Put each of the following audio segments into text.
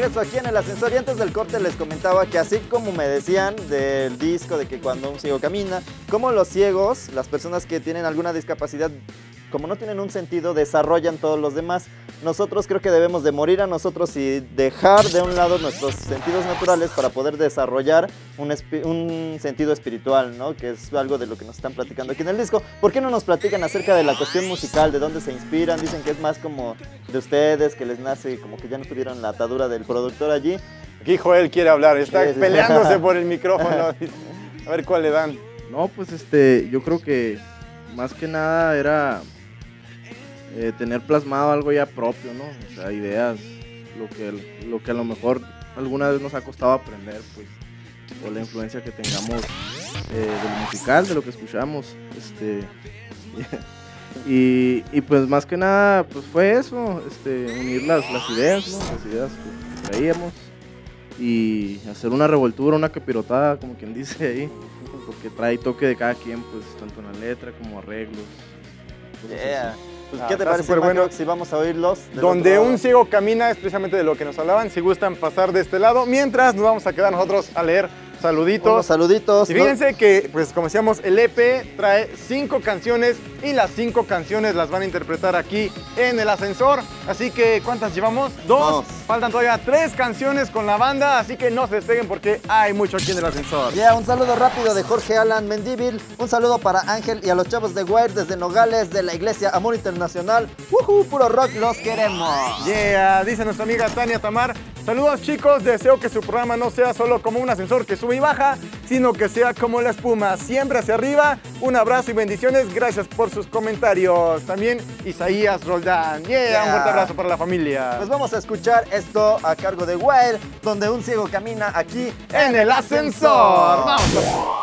regreso aquí en el ascensor y antes del corte les comentaba que así como me decían del disco de que cuando un ciego camina, como los ciegos, las personas que tienen alguna discapacidad como no tienen un sentido, desarrollan todos los demás. Nosotros creo que debemos de morir a nosotros y dejar de un lado nuestros sentidos naturales para poder desarrollar un, un, sentido espiritual, ¿no? Que es algo de lo que nos están platicando aquí en el disco. ¿Por qué no nos platican acerca de la cuestión musical, de dónde se inspiran? Dicen que es más como de ustedes, que les nace como que ya no tuvieron la atadura del productor allí. Aquí Joel quiere hablar, está peleándose por el micrófono. A ver cuál le dan. No, pues este, yo creo que más que nada era eh, tener plasmado algo ya propio, ¿no? O sea, ideas, lo que, lo que a lo mejor alguna vez nos ha costado aprender, pues, o la influencia que tengamos eh, del musical, de lo que escuchamos, este, y, y, pues más que nada, pues fue eso, este, unir las, las ideas, ¿no? Las ideas que, traíamos y hacer una revoltura, una capirotada, como quien dice ahí, porque trae toque de cada quien, pues, tanto en la letra como arreglos. Yeah. Pues, ¿Qué te ah, parece, bueno. si vamos a oírlos? Donde un ciego camina es precisamente de lo que nos hablaban. Si gustan pasar de este lado, mientras nos vamos a quedar nosotros a leer saluditos. saluditos. Y fíjense que, pues como decíamos, el EP trae cinco canciones y las cinco canciones las van a interpretar aquí en el ascensor. Así que, ¿cuántas llevamos? Dos. Faltan todavía tres canciones con la banda, así que no se despeguen porque hay mucho aquí en el ascensor. Ya, un saludo rápido de Jorge Alan Mendívil, un saludo para Ángel y a los chavos de Wire desde Nogales de la Iglesia Amor Internacional. ¡Woohoo! Puro rock, los queremos. Yeah, dice nuestra amiga Tania Tamar. Saludos chicos, deseo que su programa no sea solo como un ascensor que sube y baja, sino que sea como la espuma, siempre hacia arriba. Un abrazo y bendiciones, gracias por sus comentarios. También Isaías Roldán, yeah, un fuerte abrazo para la familia. Pues vamos a escuchar esto a cargo de Wild, donde un ciego camina aquí en el ascensor. ¡Vamos!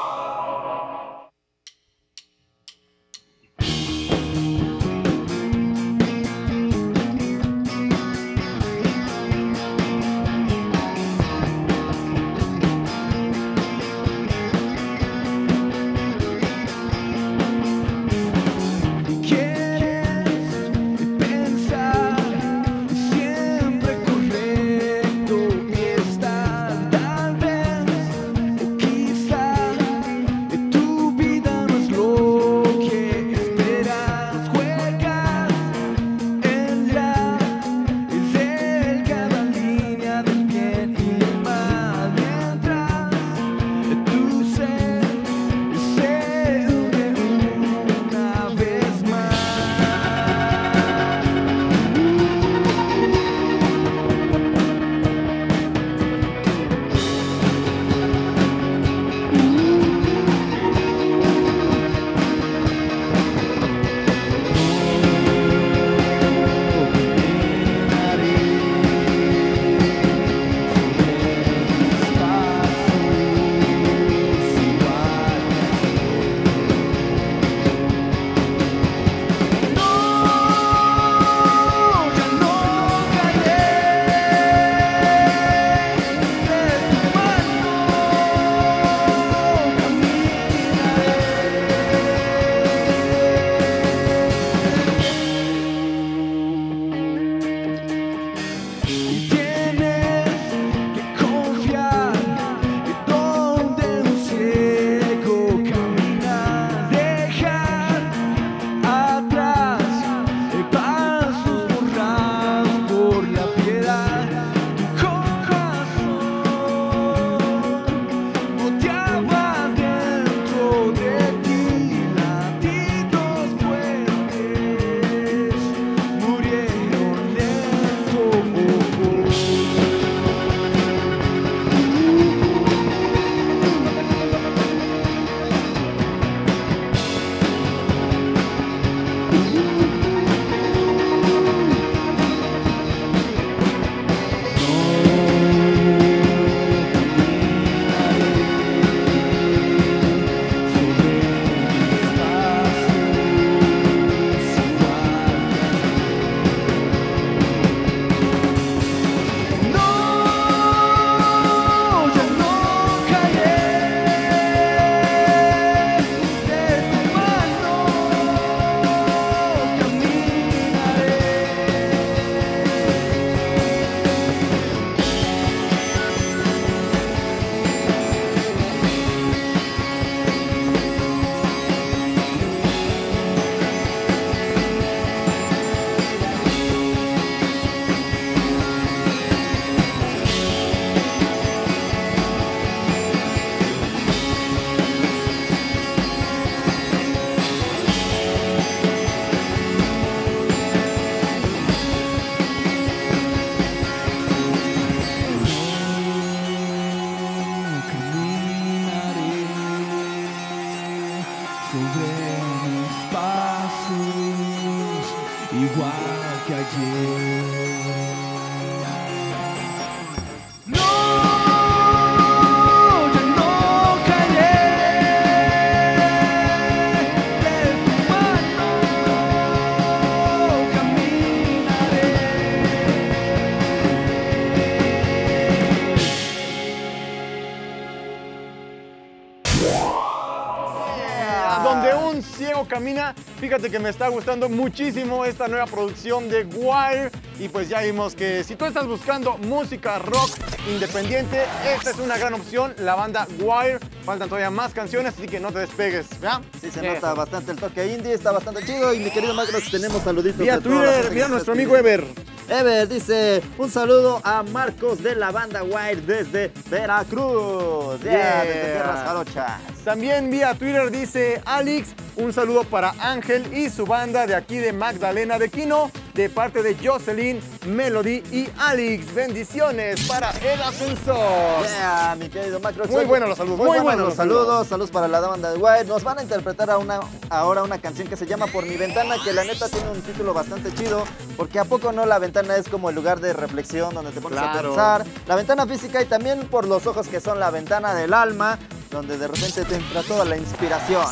Camina, fíjate que me está gustando muchísimo esta nueva producción de Wire y pues ya vimos que si tú estás buscando música rock independiente, esta es una gran opción, la banda Wire, faltan todavía más canciones, así que no te despegues, ¿verdad? Sí, se nota bastante el toque indie, está bastante chido. Y mi querido Macrox, tenemos saluditos. Vía Twitter, nos nuestro amigo. Ever. Ever dice, un saludo a Marcos de la banda Wire desde Veracruz. Yeah, Yeah. desde Tierras Jarochas. También vía Twitter dice Alex, un saludo para Ángel y su banda de aquí de Magdalena de Quino, de parte de Jocelyn, Melody y Alex. Bendiciones para el ascensor. Yeah, mi querido Macrox. Muy buenos los saludos, Muy, muy buenos los saludos. saludos. Saludos para la banda de Wire. Nos van a interpretar a una, ahora una canción que se llama Por mi ventana, que la neta tiene un título bastante chido. Porque a poco no la ventana es como el lugar de reflexión donde te pones a pensar. La ventana física y también por los ojos que son la ventana del alma, donde de repente te entra toda la inspiración.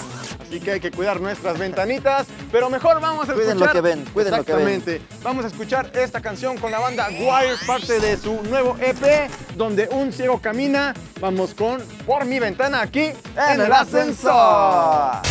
Así que hay que cuidar nuestras ventanitas, pero mejor vamos a Cuiden escuchar. lo que ven, cuiden lo que ven. Exactamente. Vamos a escuchar esta canción con la banda Wire, parte de su nuevo EP, donde un ciego camina. Vamos con Por mi ventana aquí En el ascensor.